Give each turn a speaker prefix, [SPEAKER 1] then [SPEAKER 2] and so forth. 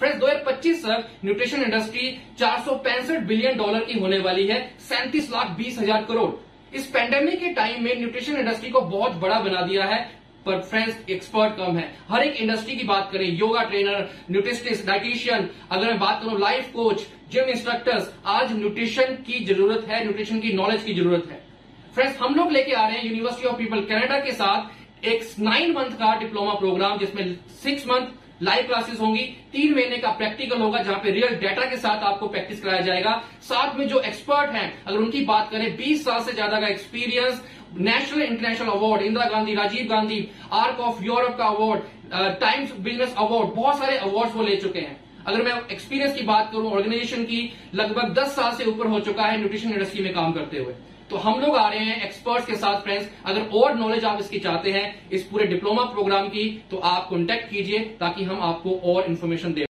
[SPEAKER 1] Friends 2025 तक nutrition industry चार सौ पैंसठ बिलियन डॉलर की होने वाली है, सैंतीस लाख बीस हज़ार करोड़। इस पैंडेमिक के टाइम में न्यूट्रिशन इंडस्ट्री को बहुत बड़ा बना दिया है, पर फ्रेंड्स एक्सपर्ट कम है। हर एक इंडस्ट्री की बात करें, योगा ट्रेनर न्यूट्रिशनिस्ट डाइटिशियन अगर मैं बात करूँ लाइफ कोच जिम इंस्ट्रक्टर्स आज न्यूट्रिशन की ज़रूरत है न्यूट्रिशन की नॉलेज की ज़रूरत है। फ्रेंड्स, हम लोग लेके आ रहे हैं यूनिवर्सिटी ऑफ़ पीपल कनाडा के साथ एक नाइन मंथ का डिप्लोमा प्रोग्राम जिसमें सिक्स मंथ लाइव क्लासेस होंगी। तीन महीने का प्रैक्टिकल होगा, जहाँ पे रियल डेटा के साथ आपको प्रैक्टिस कराया जाएगा। साथ में जो एक्सपर्ट हैं, अगर उनकी बात करें 20 साल से ज़्यादा का experience national international award Indira Gandhi, Rajiv Gandhi Arch of Europe का अवार्ड टाइम्स बिज़नेस अवार्ड बहुत सारे अवार्ड वो ले चुके हैं। अगर मैं एक्सपीरियंस की बात करूँ ऑर्गेनाइजेशन की, लगभग 10 साल से ऊपर हो चुका है न्यूट्रिशन इंडस्ट्री में काम करते हुए। तो हम लोग आ रहे हैं एक्सपर्ट्स के साथ फ्रेंड्स अगर और नॉलेज आप इसकी चाहते हैं, इस पूरे डिप्लोमा प्रोग्राम की तो आप कॉन्टेक्ट कीजिए ताकि हम आपको और इन्फॉर्मेशन दे